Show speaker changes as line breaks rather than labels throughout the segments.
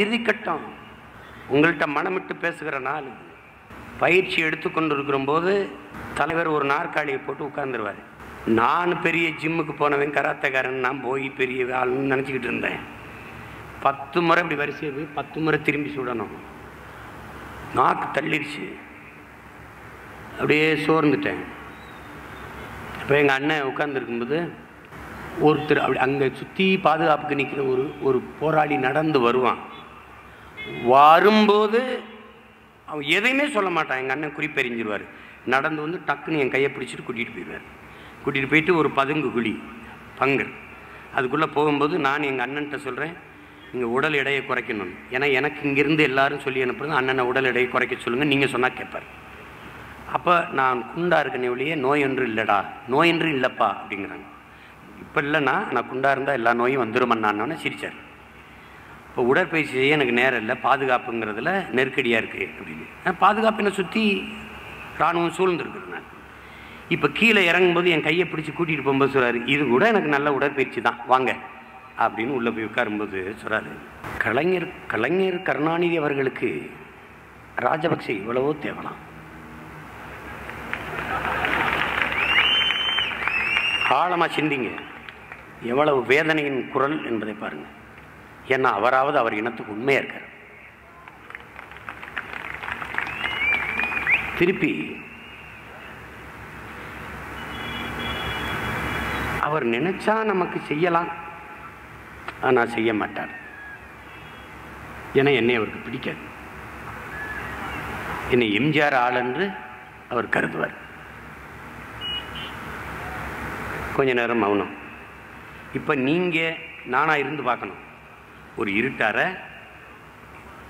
இறுதிக்கட்டம். உங்கள்கிட்ட மனமிட்டு பேசுகிற நாள் இது. பயிற்சி எடுத்துக்கொண்டு இருக்கிற போது தலைவர் ஒரு நாற்காலியை போட்டு உட்கார்ந்துருவார். நான் பெரிய ஜிம்முக்கு போனவன் கராத்தக்காரன் நான் போய் பெரிய ஆளுன்னு நினச்சிக்கிட்டு இருந்தேன். பத்து முறை இப்படி வரிசையை போய் பத்து முறை திரும்பி சுடணும். நாக்கு தள்ளிடுச்சு அப்படியே சோர்ந்துட்டேன். இப்போ எங்கள் அண்ணன் உட்காந்துருக்கும்போது ஒருத்தர் அப்படி அங்கே சுற்றி பாதுகாப்புக்கு நிற்கிற ஒரு ஒரு போராளி நடந்து வருவான். வரும்போது அவன் எதையுமே சொல்ல மாட்டான். எங்கள் அண்ணன் குறிப்பெறிஞ்சிருவார். நடந்து வந்து டக்குன்னு என் கையை பிடிச்சிட்டு கூட்டிகிட்டு போயிடுவார் கூட்டிகிட்டு போயிட்டு ஒரு பதுங்கு குழி பங்கு அதுக்குள்ளே போகும்போது நான் எங்கள் அண்ணன்ட்ட சொல்கிறேன் நீங்கள் உடல் எடையை குறைக்கணும். ஏன்னா எனக்கு இங்கேருந்து எல்லாரும் சொல்லி அனுப்புறது அண்ணனை உடல் எடையை குறைக்க சொல்லுங்கள் நீங்கள் சொன்னால் கேட்பார். அப்போ நான் குண்டா இருக்கனே ஒழிய நோய் ஒன்று இல்லைடா நோய் ஒன்று இல்லைப்பா அப்படிங்கிறாங்க. இப்போ இல்லைண்ணா நான் குண்டா இருந்தால் எல்லா நோயும் வந்துருமண்ணான்னு சிரிச்சார். இப்போ உடற்பயிற்சி செய்ய எனக்கு நேரம் இல்லை. பாதுகாப்புங்கிறதுல நெருக்கடியாக இருக்குது அப்படின்னு. நான் பாதுகாப்பினை சுற்றி இராணுவம் சூழ்ந்துருக்குது நான். இப்போ கீழே இறங்கும்போது என் கையை பிடிச்சி கூட்டிகிட்டு போகும்போது சொல்கிறார் இது கூட எனக்கு நல்ல உடற்பயிற்சி தான். வாங்க. அப்படின்னு உள்ளே போய் உட்காரும்போது சொல்கிறாரு கலைஞர் கலைஞர் கருணாநிதி அவர்களுக்கு ராஜபக்சே இவ்வளவோ தேவலாம். ஆழமாக சிந்திங்க. எவ்வளவு வேதனையின் குரல் என்பதை பாருங்கள் ஏன்னா அவராவது அவர் இனத்துக்கு உண்மையாக இருக்கார். திருப்பி அவர் நினைச்சா நமக்கு செய்யலாம். ஆனால் செய்ய மாட்டார். ஏன்னா என்னை அவருக்கு பிடிக்காது. என்னை எம்ஜிஆர் ஆள் என்று அவர் கருதுவார். கொஞ்ச நேரம் மௌனம். இப்போ நீங்கள் நானாக இருந்து பார்க்கணும். ஒரு இருட்டார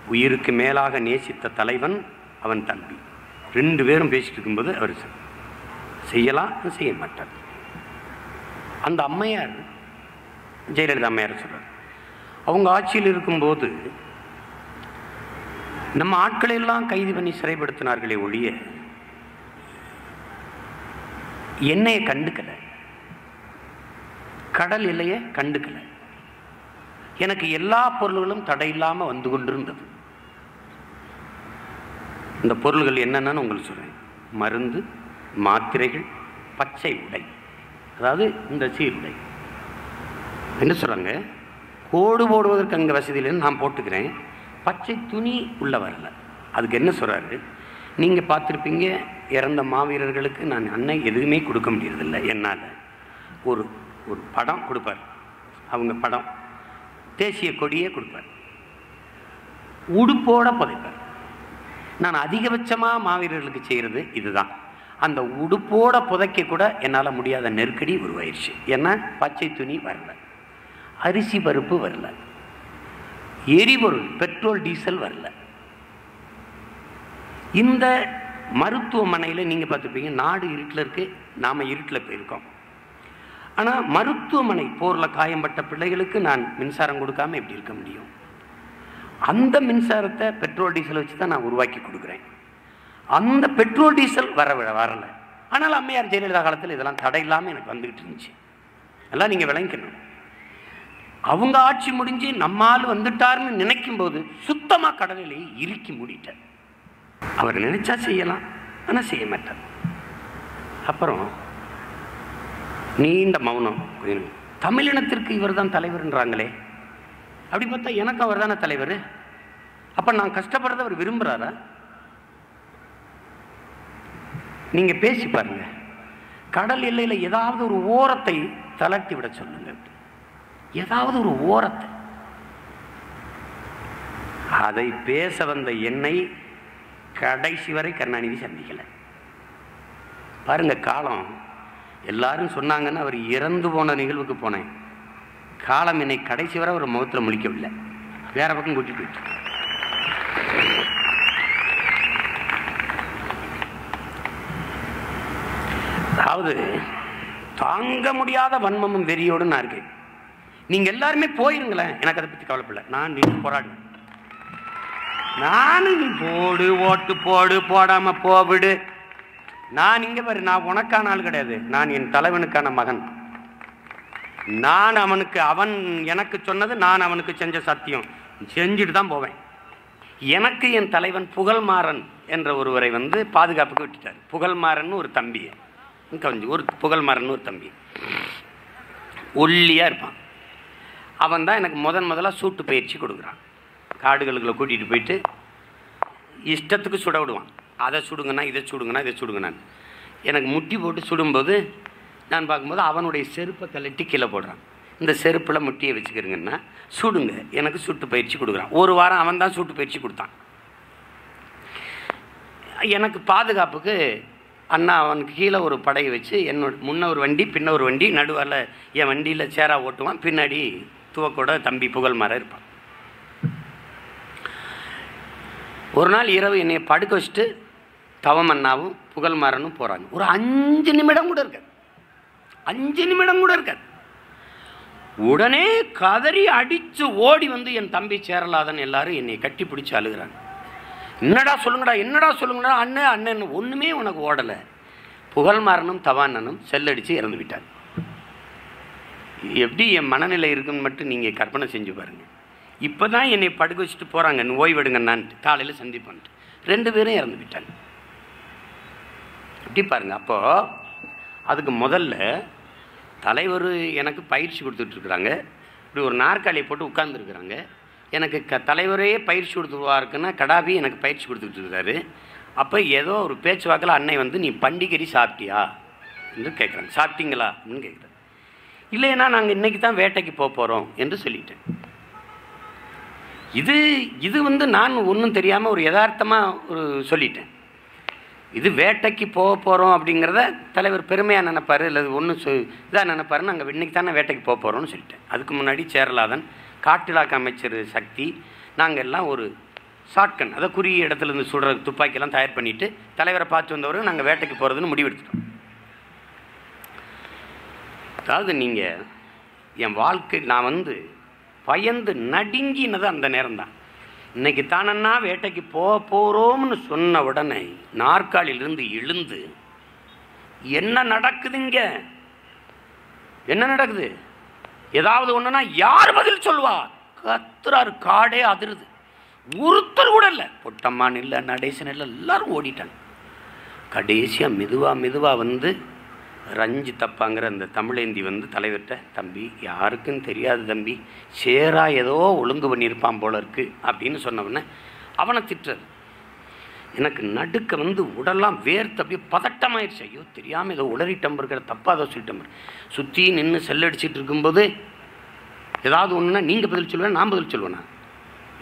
உயிருக்கு மேலாக நேசித்த தலைவன் அவன் தம்பி. ரெண்டு பேரும் பேசிட்டு இருக்கும்போது அவர் செய்யலாம் செய்ய மாட்டார். அந்த அம்மையார் ஜெயலலிதா அம்மையார் சொல்கிறார் அவங்க ஆட்சியில் இருக்கும்போது நம்ம ஆட்களை எல்லாம் கைது பண்ணி சிறைப்படுத்தினார்களே ஒழிய என்னையை கண்டுக்கலை. கடல் இல்லையே கண்டுக்கலை. எனக்கு எல்லா பொருள்களும் தடை இல்லாமல் வந்து கொண்டிருந்தது. இந்த பொருள்கள் என்னென்னு உங்களுக்கு சொல்கிறேன் மருந்து மாத்திரைகள் பச்சை உடை. அதாவது இந்த சீருடை என்ன சொல்கிறாங்க கோடு போடுவதற்கு அங்கே வசதியிலேருந்து நான் போட்டுக்கிறேன். பச்சை துணி உள்ள வரல. அதுக்கு என்ன சொல்கிறாரு நீங்கள் பார்த்துருப்பீங்க இறந்த மாவீரர்களுக்கு நான் அன்னை எதுவுமே கொடுக்க முடியறதில்லை. என்னால். ஒரு ஒரு படம் கொடுப்பார். அவங்க படம். தேசிய கொடியே கொடுப்பார். உடுப்போட புதைப்பார். நான் அதிகபட்சமாக மாவீரர்களுக்கு செய்கிறது இதுதான். அந்த உடுப்போட புதைக்க கூட என்னால் முடியாத நெருக்கடி உருவாயிருச்சு. ஏன்னா பச்சை துணி வரல. அரிசி பருப்பு வரல. எரிபொருள் பெட்ரோல் டீசல் வரல. இந்த மருத்துவமனையில் நீங்கள் பார்த்துப்பீங்க நாடு இருட்டில் இருக்குது நாம் இருட்டில் போயிருக்கோம். ஆனால் மருத்துவமனை போரில் காயம்பட்ட பிள்ளைகளுக்கு நான் மின்சாரம் கொடுக்காம எப்படி இருக்க முடியும்? அந்த மின்சாரத்தை பெட்ரோல் டீசல் வச்சு தான் நான் உருவாக்கி கொடுக்குறேன். அந்த பெட்ரோல் டீசல் வர வரலை. ஆனால் அம்மையார் ஜெயலலிதா காலத்தில் இதெல்லாம் தடை இல்லாமல் எனக்கு வந்துக்கிட்டு இருந்துச்சு. எல்லாம் நீங்கள் விளங்கிக்கணும். அவங்க ஆட்சி முடிஞ்சு நம்மால் வந்துட்டார்னு நினைக்கும் போது சுத்தமாக கடலிலே இறுக்கி மூடிட்டார். அவர் நினைச்சா செய்யலாம் ஆனால் செய்ய மாட்டார். அப்புறம் நீண்ட மௌனம். தமிழினத்திற்கு இவர் தான் தலைவர்ன்றாங்களே அப்படி பார்த்தா எனக்கு அவர் தானே தலைவர்? அப்போ நான் கஷ்டப்படுறத அவர் விரும்புகிறாரா நீங்கள் பேசி பாருங்க. கடல் எல்லையில் ஏதாவது ஒரு ஓரத்தை தளர்த்தி விட சொல்லுங்க ஏதாவது ஒரு ஓரத்தை. அதை பேச வந்த என்னை கடைசி வரை கருணாநிதி சந்திக்கலை. பாருங்க காலம் எல்லாரும் சொன்னாங்கன்னு அவர் இறந்து போன நிகழ்வுக்கு போனேன். காலம் என்னை கடைசி வரை அவர் முகத்தில் முழிக்கவில்லை. வேற பக்கம் கூட்டிட்டு போயிட்டு. அதாவது தாங்க முடியாத வன்மமும் வெறியோடு நான் இருக்கேன். நீங்க எல்லாருமே போயிருங்களேன். எனக்கு அதை பத்தி கவலைப்படல. நான் நீ போராடுவேன். நானும் நீ போடு ஓட்டு போடு போடாம போவிடு நான் இங்கே பாரு நான் உனக்கான ஆள் கிடையாது. நான் என் தலைவனுக்கான மகன். நான் அவனுக்கு அவன் எனக்கு சொன்னது நான் அவனுக்கு செஞ்ச சத்தியம். செஞ்சுட்டு தான் போவேன். எனக்கு என் தலைவன் புகழ்மாறன் என்ற ஒருவரை வந்து பாதுகாப்புக்கு விட்டுட்டார். புகழ்மாறன் ஒரு தம்பி கொஞ்சம் ஒரு புகழ்மாறன் ஒரு தம்பி ஒல்லியாக இருப்பான். அவன் தான் எனக்கு முதன் முதலாக சூட்டு பயிற்சி கொடுக்குறான். காடுகளுக்குள்ள கூட்டிகிட்டு போயிட்டு இஷ்டத்துக்கு சுட விடுவான். அதை சுடுங்கண்ணா இதை சுடுங்கண்ணா இதை சுடுங்கண்ணான் எனக்கு முட்டி போட்டு சுடும்போது நான் பார்க்கும்போது அவனுடைய செருப்பை கழட்டி கீழே போடுறான். இந்த செருப்பில் முட்டியை வச்சுக்கிறீங்கன்னா சுடுங்க. எனக்கு சுட்டு பயிற்சி கொடுக்குறான். ஒரு வாரம் அவன் தான் சுட்டு பயிற்சி கொடுத்தான். எனக்கு பாதுகாப்புக்கு அண்ணா அவனுக்கு கீழே ஒரு படையை வச்சு என்னோட முன்ன ஒரு வண்டி பின்ன ஒரு வண்டி நடுவில் என் வண்டியில் சேரா ஓட்டுவான். பின்னாடி துவக்கோட தம்பி புகழ்மார இருப்பான். ஒரு நாள் இரவு என்னை படுக்க வச்சுட்டு தவமன்னாவும் புகழ்மாறனும் போகிறாங்க ஒரு அஞ்சு நிமிடம் கூட இருக்காது. அஞ்சு நிமிடம் கூட இருக்காது. உடனே கதறி அடித்து ஓடி வந்து என் தம்பி சேரலாதன் எல்லாரும் என்னை கட்டி பிடிச்சி அழுகிறாங்க. என்னடா சொல்லுங்கடா என்னடா சொல்லுங்கடா அண்ணன் அண்ணன் ஒன்றுமே உனக்கு ஓடலை. புகழ்மாறனும் தவானனும் செல்லடித்து இறந்து விட்டார் எப்படி என் மனநிலை இருக்குன்னு மட்டும் நீங்கள் கற்பனை செஞ்சு பாருங்கள் இப்போ தான் என்னை படுக்க வச்சுட்டு போகிறாங்க நீ ஓய்வெடுங்கண்ணான்ட்டு காலையில் சந்திப்பான்ட்டு. ரெண்டு பேரும் இறந்து விட்டாங்க. எப்படி பாருங்கள் அப்போது அதுக்கு முதல்ல தலைவர் எனக்கு பயிற்சி கொடுத்துட்ருக்குறாங்க இப்படி ஒரு நாற்காலியை போட்டு உட்கார்ந்துருக்குறாங்க எனக்கு க தலைவரே பயிற்சி கொடுத்துருவாருக்குன்னா கடாபி எனக்கு பயிற்சி கொடுத்துட்ருக்காரு அப்போ ஏதோ ஒரு பேச்சுவாக்கில் அன்னை வந்து நீ பண்டிகரி சாப்பிட்டியா? என்று கேட்குறாங்க. சாப்பிட்டீங்களா? அப்படின்னு கேட்குறாங்க இல்லைன்னா நாங்கள் இன்றைக்கி தான் வேட்டைக்கு போக போகிறோம் என்று சொல்லிட்டேன். இது இது வந்து நான் ஒன்றும் தெரியாமல் ஒரு யதார்த்தமாக ஒரு சொல்லிட்டேன். இது வேட்டைக்கு போக போகிறோம் அப்படிங்கிறத தலைவர் பெருமையாக நினைப்பார் இல்லை ஒன்றும் சொ இதாக நினைப்பாரு நாங்கள் இன்னைக்கு தானே வேட்டைக்கு போக போகிறோம்னு சொல்லிட்டேன் அதுக்கு முன்னாடி சேரலாதன் காட்டிலாக்க அமைச்சர் சக்தி நாங்கள் எல்லாம் ஒரு ஷாட்கன் அதை குறுகிய இடத்துல இருந்து சுடுற துப்பாக்கியெல்லாம் தயார் பண்ணிவிட்டு தலைவரை பார்த்து வந்தவரும் நாங்கள் வேட்டைக்கு போகிறதுன்னு முடிவெடுத்துட்டோம். அதாவது நீங்கள் என் வாழ்க்கை நான் வந்து பயந்து நடுங்கினது அந்த நேரம்தான். இன்னைக்கு தானன்னா வேட்டைக்கு போக போகிறோம்னு சொன்ன உடனே நாற்காலியிலிருந்து எழுந்து என்ன நடக்குதுங்க? என்ன நடக்குது? ஏதாவது ஒன்றுனா யார் பதில் சொல்லுவா? கத்துறாரு காடே அதிருது. ஒருத்தர் கூட இல்லை. பொட்டம்மான் இல்லை நடேசன் இல்லை எல்லாரும் ஓடிட்டாங்க. கடைசியாக மெதுவாக மெதுவாக வந்து ரஞ்சி தப்பாங்கிற அந்த தமிழேந்தி வந்து தலைவர்கிட்ட தம்பி யாருக்கும் தெரியாது தம்பி. சேரா ஏதோ ஒழுங்கு பண்ணியிருப்பான் போல இருக்கு அப்படின்னு சொன்னவொடனே அவனை திட்டுறது எனக்கு நடுக்க வந்து உடலாம் வேர்த்து அப்படியே பதட்டமாயிருச்சு. ஐயோ தெரியாமல் ஏதோ உளறிட்டம் இருக்கிற தப்பாக ஏதோ சொல்லிட்டம் சுற்றி நின்று செல்லடிச்சிட்டு இருக்கும்போது ஏதாவது ஒன்றுனா நீங்கள் பதில் சொல்லுவேன் நான் பதில் சொல்லுவேனா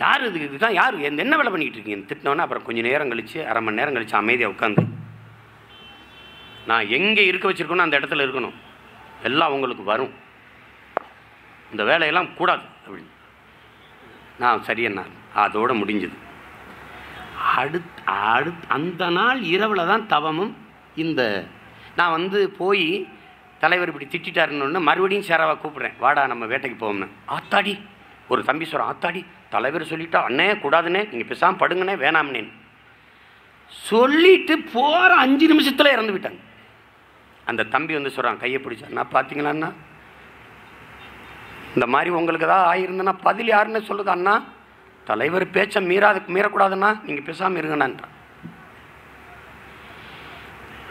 யார் இது? இதுதான் யார்? எந்த என்ன வேலை பண்ணிக்கிட்டு இருக்கீங்க? திட்டினோன்னா அப்புறம் கொஞ்சம் நேரம் கழித்து அரை மணி நேரம் கழித்து அமைதியாக உட்காந்து நான் எங்கே இருக்க வச்சுருக்கணும் அந்த இடத்துல இருக்கணும். எல்லாம் உங்களுக்கு வரும். இந்த வேலையெல்லாம் கூடாது அப்படின்னு. நான் சரியண்ணா அதோட முடிஞ்சது. அடுத் அடுத் அந்த நாள் இரவில் தான் தவமும் இந்த நான் வந்து போய் தலைவர் இப்படி திட்டாருன்னு மறுபடியும் சேராவை கூப்பிட்றேன். வாடா நம்ம வேட்டைக்கு போவோம்னு. ஆத்தாடி ஒரு தம்பி சொல்கிறான் ஆத்தாடி தலைவர் சொல்லிட்டா அண்ணே கூடாதுண்ணே நீங்கள் பேசாமல் படுங்கண்ணே வேணாம்னேன் சொல்லிட்டு போகிற அஞ்சு நிமிஷத்தில் இறந்து விட்டாங்க. அந்த தம்பி வந்து சொல்கிறான் கையை பிடிச்சான்னா பார்த்தீங்களாண்ணா இந்த மாதிரி உங்களுக்கு ஏதாவது ஆகியிருந்தேன்னா பதில் யாருன்னு சொல்லுது அண்ணா. தலைவர் பேச்சை மீறாது மீறக்கூடாதுண்ணா. நீங்கள் பேசாமல் இருங்கண்ணான்றான்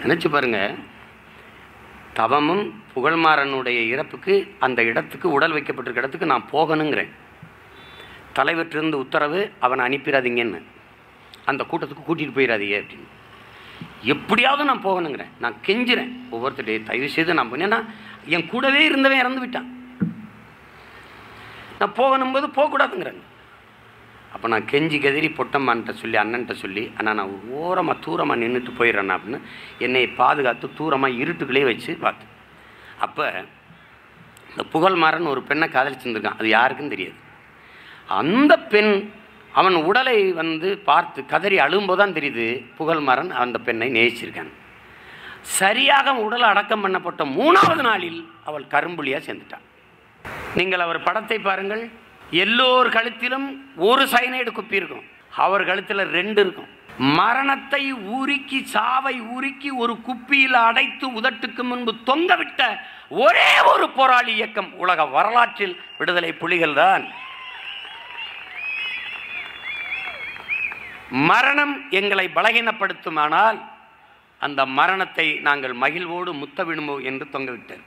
நினச்சி பாருங்கள் தவமும் புகழ்மாறனுடைய இறப்புக்கு அந்த இடத்துக்கு உடல் வைக்கப்பட்டிருக்க இடத்துக்கு நான் போகணுங்கிறேன். தலைவர்கிட்டருந்து உத்தரவு அவனை அனுப்பிடாதீங்கன்னு அந்த கூட்டத்துக்கு கூட்டிகிட்டு போயிடாதீங்க அப்படின்னு. எப்படியாவது நான் போகணுங்கிறேன் நான் கெஞ்சுறேன். ஒவ்வொருத்தருடைய தயவு செய்து நான் பண்ணேன்னா என் கூடவே இருந்தவன் இறந்து விட்டான் நான் போகணும்போது போகக்கூடாதுங்கிறேன். அப்போ நான் கெஞ்சி கதிரி பொட்டம்மான்ட்ட சொல்லி அண்ணன்ட்ட சொல்லி அண்ணா நான் ஓரமாக தூரமாக நின்றுட்டு போயிடுறேன் அப்படின்னு என்னை பாதுகாத்து தூரமாக இருட்டுக்குள்ளே வச்சு பார்த்து. அப்போ இந்த புகழ்மாறன் ஒரு பெண்ணை காதலிச்சுருந்துருக்கான். அது யாருக்கும் தெரியாது. அந்த பெண் அவன் உடலை வந்து பார்த்து கதறி அழும்போது தான் தெரியுது புகழ்மரன் அந்த பெண்ணை நேசிச்சிருக்கான். சரியாக உடல் அடக்கம் பண்ணப்பட்ட மூணாவது நாளில் அவள் கரும்புலியாக சேர்ந்துட்டான். நீங்கள் அவர் படத்தை பாருங்கள். எல்லோர் கழுத்திலும் ஒரு சைனைடு குப்பி இருக்கும். அவர் கழுத்தில் ரெண்டு இருக்கும். மரணத்தை உருக்கி சாவை உருக்கி ஒரு குப்பியில் அடைத்து உதட்டுக்கு முன்பு தொங்கவிட்ட ஒரே ஒரு போராளி இயக்கம் உலக வரலாற்றில் விடுதலை புலிகள் தான் மரணம் எங்களை பலகீனப்படுத்துமானால் அந்த மரணத்தை நாங்கள் மகிழ்வோடு முத்தவிடுமோ என்று தொங்கவிட்டார்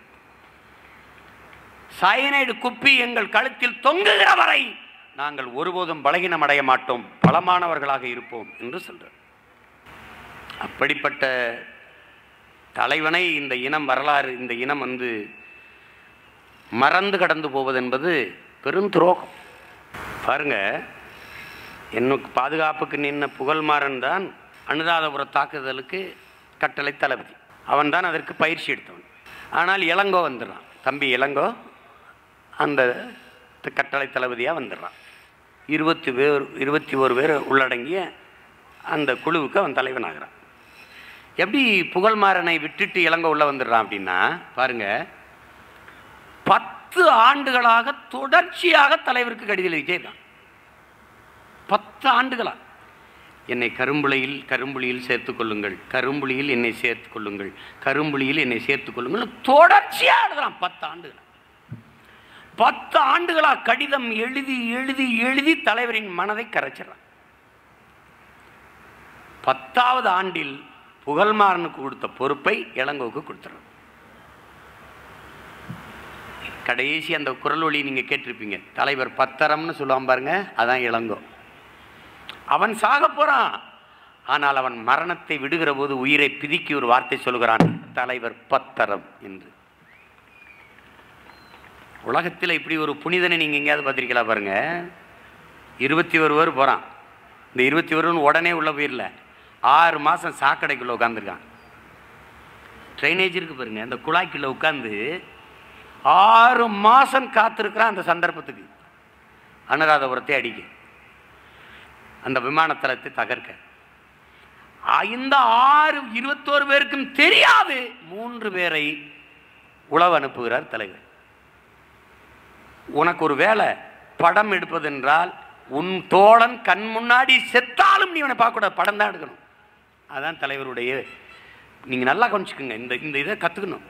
சயனைடு குப்பி எங்கள் கழுத்தில் தொங்குகிற வரை நாங்கள் ஒருபோதும் பலகீனம் அடைய மாட்டோம். பலமானவர்களாக இருப்போம் என்று சொல்றார் அப்படிப்பட்ட தலைவனை இந்த இனம் வரலாறு இந்த இனம் வந்து மறந்து கடந்து போவது என்பது பெரும் துரோகம். பாருங்க என்னுக்கு பாதுகாப்புக்கு நின்ன புகழ்மாறன் தான் அனுராதபுர தாக்குதலுக்கு கட்டளை தளபதி. அவன் தான் அதற்கு பயிற்சி எடுத்தவன். ஆனால் இளங்கோ வந்துடுறான் தம்பி இளங்கோ அந்த கட்டளை தளபதியாக வந்துடுறான் இருபத்தி பேர் இருபத்தி ஒரு பேர் உள்ளடங்கிய அந்த குழுவுக்கு அவன் தலைவனாகிறான். எப்படி புகழ்மாறனை விட்டுட்டு இளங்கோ உள்ளே வந்துடுறான் அப்படின்னா பாருங்கள் பத்து ஆண்டுகளாக தொடர்ச்சியாக தலைவருக்கு கடிதம் எழுதிட்டே இருக்கான் பத்து ஆண்டுகளா என்னை கரும்புளையில் கரும்புலியில் சேர்த்துக் கொள்ளுங்கள். கரும்புலியில் என்னை சேர்த்துக்கொள்ளுங்கள் கரும்புலியில் என்னை சேர்த்து கொள்ளுங்கள் தொடர்ச்சியாக எழுதலாம் பத்து ஆண்டுகள் பத்து ஆண்டுகளாக கடிதம் எழுதி எழுதி எழுதி தலைவரின் மனதை கரைச்சிடறான். பத்தாவது ஆண்டில் புகழ்மாறனுக்கு கொடுத்த பொறுப்பை இளங்கோவுக்கு கொடுத்துறான். கடைசி அந்த குரல் ஒளி நீங்கள் கேட்டிருப்பீங்க. தலைவர் பத்தரம்னு சொல்லுவான் பாருங்க அதான் இளங்கோ. அவன் சாக போறான். ஆனால் அவன் மரணத்தை விடுகிற போது உயிரை பிதுக்கி ஒரு வார்த்தை சொல்கிறான் தலைவர் பத்தரம் என்று. உலகத்தில் இப்படி ஒரு புனிதனை நீங்கள் எங்கேயாவது பார்த்துருக்கலாம் பாருங்க? இருபத்தி ஒரு பேர் போகிறான் இந்த இருபத்தி ஒருவன் உடனே உள்ள போயிடல. ஆறு மாதம் சாக்கடைக்குள்ளே உட்காந்துருக்கான் ட்ரைனேஜ் இருக்கு பாருங்க அந்த குழாய்க்குள்ளே உட்காந்து ஆறு மாதம் காத்திருக்கிறான் அந்த சந்தர்ப்பத்துக்கு. அனுராதபுரத்தை அடிக்க. அந்த விமானத்தளத்தை தகர்க்க. இந்த ஆறு இருபத்தோரு பேருக்கும் தெரியாது. மூன்று பேரை உழவு அனுப்புகிறார் தலைவர். உனக்கு ஒரு வேலை படம் எடுப்பதென்றால் உன் தோழன் கண் முன்னாடி செத்தாலும் நீ இவனை பார்க்கக்கூடாது படம் தான் எடுக்கணும். அதான் தலைவருடைய நீங்கள் நல்லா கவனிச்சுக்கோங்க இந்த இந்த இதை கற்றுக்கணும்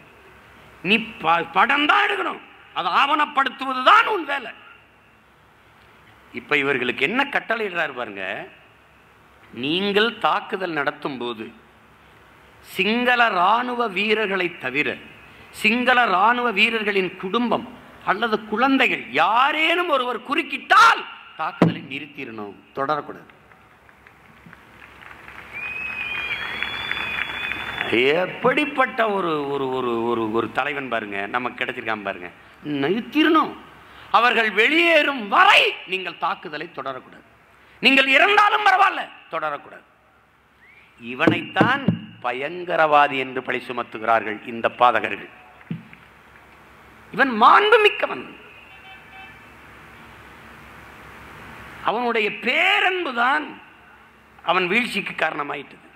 நீ ப படம் தான் எடுக்கணும். அதை ஆவணப்படுத்துவது தான் உன் வேலை. இப்போ இவர்களுக்கு என்ன கட்டளையிடுறாரு பாருங்க. நீங்கள் தாக்குதல் நடத்தும் போது சிங்கள இராணுவ வீரர்களை தவிர சிங்கள இராணுவ வீரர்களின் குடும்பம் அல்லது குழந்தைகள் யாரேனும் ஒருவர் குறுக்கிட்டால் தாக்குதலை நிறுத்திடணும் தொடரக்கூடாது. எப்படிப்பட்ட ஒரு ஒரு ஒரு ஒரு ஒரு தலைவன் பாருங்க நமக்கு கிடைச்சிருக்கான் பாருங்க. நிறுத்திடணும். அவர்கள் வெளியேறும் வரை நீங்கள் தாக்குதலை தொடரக்கூடாது. நீங்கள் இறந்தாலும் பரவாயில்ல தொடரக்கூடாது. இவனைத்தான் பயங்கரவாதி என்று பழி சுமத்துகிறார்கள் இந்த பாதகர்கள். இவன் மாண்பு மிக்கவன் அவனுடைய பேரன்புதான் அவன் வீழ்ச்சிக்கு காரணமாயிட்டது.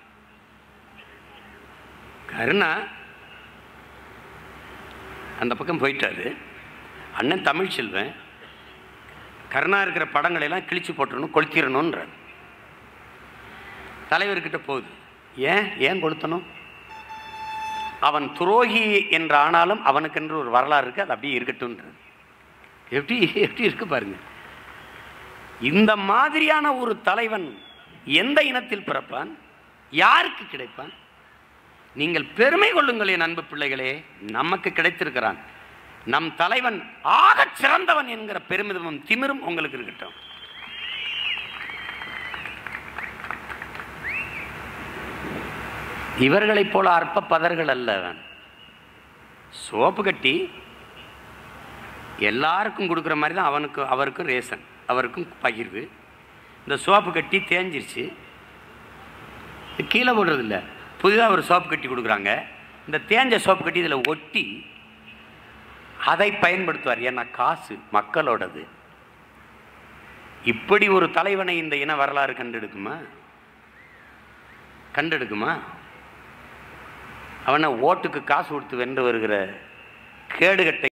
கருணா அந்த பக்கம் போயிட்டாரு. அண்ணன் தமிழ் செல்வன் கருணா இருக்கிற படங்களை எல்லாம் கிழிச்சு போட்டுடணும் கொளுத்திடணுன்ற தலைவர்கிட்ட போகுது ஏன் ஏன் கொளுத்தணும்? அவன் துரோகி என்று ஆனாலும் அவனுக்கென்று ஒரு வரலாறு இருக்குது அது அப்படியே இருக்கட்டும்ன்றது எப்படி எப்படி இருக்கு பாருங்க. இந்த மாதிரியான ஒரு தலைவன் எந்த இனத்தில் பிறப்பான்? யாருக்கு கிடைப்பான்? நீங்கள் பெருமை கொள்ளுங்கள் என் அன்பு பிள்ளைகளே நமக்கு கிடைத்திருக்கிறான். நம் தலைவன் ஆக சிறந்தவன் என்கிற பெருமிதமும் திமிரும் உங்களுக்கு இருக்கட்டும். இவர்களைப் போல அற்ப பதர்கள் அல்ல அவன் சோப்பு கட்டி எல்லாருக்கும் கொடுக்குற மாதிரி தான் அவனுக்கு அவருக்கும் ரேஷன் அவருக்கும் பகிர்வு. இந்த சோப்பு கட்டி தேஞ்சிருச்சு. கீழே போடுறதில்ல. புதிதாக ஒரு சோப்பு கட்டி கொடுக்குறாங்க. இந்த தேஞ்ச சோப்பு கட்டி இதில் ஒட்டி அதை பயன்படுத்துவார். ஏன்னா காசு மக்களோடது. இப்படி ஒரு தலைவனை இந்த இன வரலாறு கண்டெடுக்குமா? கண்டெடுக்குமா? அவனை ஓட்டுக்கு காசு கொடுத்து வென்று வருகிற கேடுகட்டை